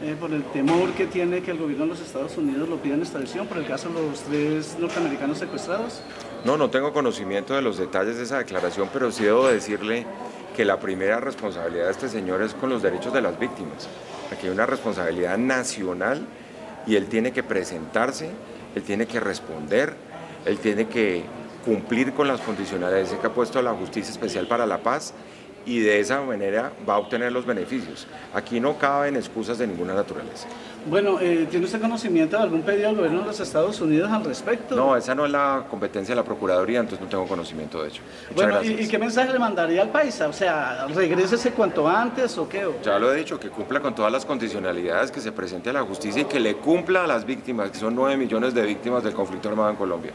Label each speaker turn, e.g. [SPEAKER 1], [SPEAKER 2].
[SPEAKER 1] eh, por el temor que tiene que el gobierno de los Estados Unidos lo pida en extradición por el caso de los tres norteamericanos secuestrados?
[SPEAKER 2] No, no tengo conocimiento de los detalles de esa declaración, pero sí debo decirle que la primera responsabilidad de este señor es con los derechos de las víctimas. Aquí hay una responsabilidad nacional y él tiene que presentarse, él tiene que responder, él tiene que cumplir con las condicionalidades que ha puesto la Justicia Especial para la Paz y de esa manera va a obtener los beneficios. Aquí no caben excusas de ninguna naturaleza.
[SPEAKER 1] Bueno, eh, ¿tiene usted conocimiento de algún pedido del gobierno de los Estados Unidos al respecto?
[SPEAKER 2] No, esa no es la competencia de la Procuraduría, entonces no tengo conocimiento de ello.
[SPEAKER 1] Muchas bueno, ¿y, ¿y, qué mensaje le mandaría al país? O sea, ¿regrésese cuanto antes o qué?
[SPEAKER 2] Ya lo he dicho, que cumpla con todas las condicionalidades, que se presente a la justicia y que le cumpla a las víctimas, que son nueve millones de víctimas del conflicto armado en Colombia.